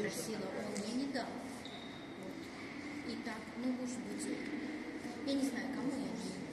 просила, он мне не дал. Вот. И так, ну, может быть, я не знаю, кому я не